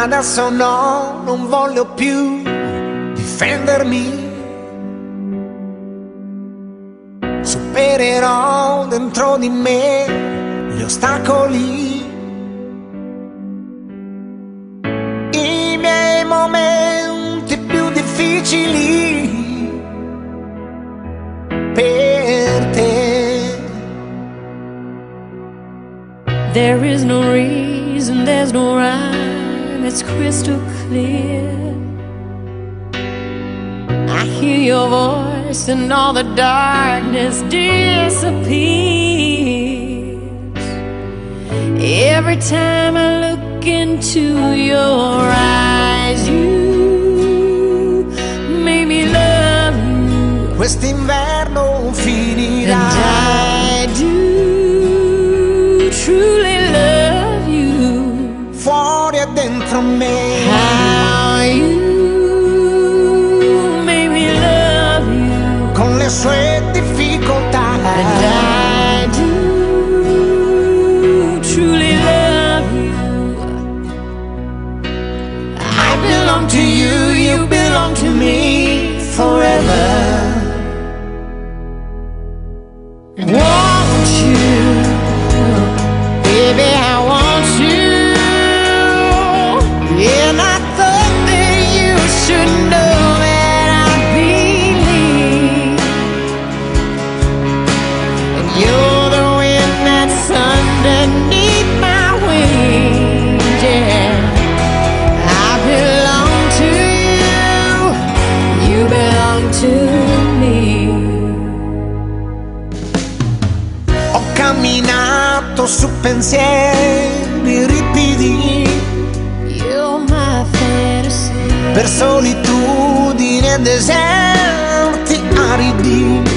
Adesso no, non voglio più difendermi. Supererò dentro di me gli ostacoli. I miei momenti più difficili per te. There is no reason, there's no rhyme, it's crystal clear. I hear your voice and all the darkness disappears. Every time I look into your eyes, you make me love you. Quest'inverno camminato su pensieri ripidi per solitudini e deserti aridi.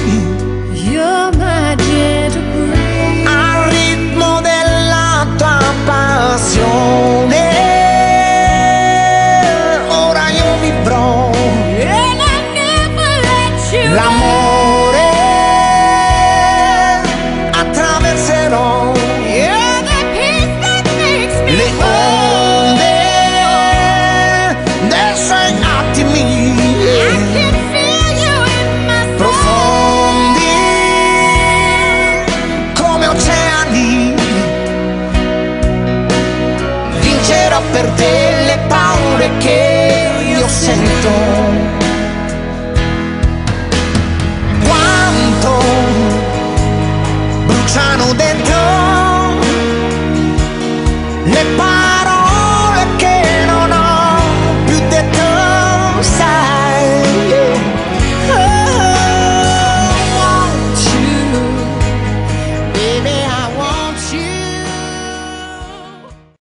then don't